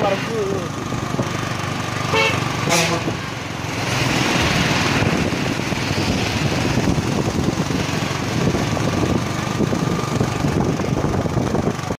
para que